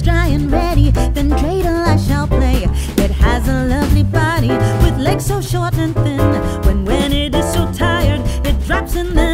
is dry and ready, then cradle I shall play. It has a lovely body with legs so short and thin. When when it is so tired, it drops in the